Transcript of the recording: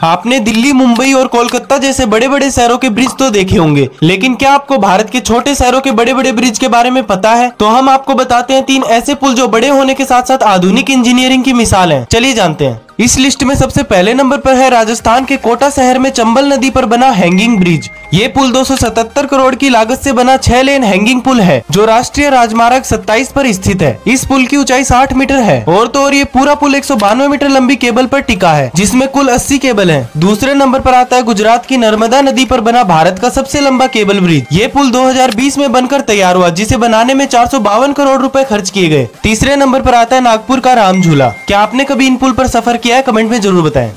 आपने दिल्ली, मुंबई और कोलकाता जैसे बड़े बड़े शहरों के ब्रिज तो देखे होंगे। लेकिन क्या आपको भारत के छोटे शहरों के बड़े बड़े ब्रिज के बारे में पता है? तो हम आपको बताते हैं तीन ऐसे पुल जो बड़े होने के साथ साथ आधुनिक इंजीनियरिंग की मिसाल है। चलिए जानते हैं। इस लिस्ट में सबसे पहले नंबर पर है राजस्थान के कोटा शहर में चंबल नदी पर बना हैंगिंग ब्रिज ये पुल 277 करोड़ की लागत से बना छह लेन हैंगिंग पुल है, जो राष्ट्रीय राजमार्ग 27 पर स्थित है। इस पुल की ऊंचाई 60 मीटर है। और तो और ये पूरा पुल एक सौ बानवे मीटर लंबी केबल पर टिका है, जिसमें कुल 80 केबल है। दूसरे नंबर पर आता है गुजरात की नर्मदा नदी पर बना भारत का सबसे लंबा केबल ब्रिज। ये पुल दो हज़ार बीस में बनकर तैयार हुआ, जिसे बनाने में चार सौ बावन करोड़ रूपए खर्च किए गए। तीसरे नंबर आरोप आता है नागपुर का राम झूला क्या आपने कभी इन पुल आरोप सफ़र किया है कमेंट में ज़रूर बताएँ।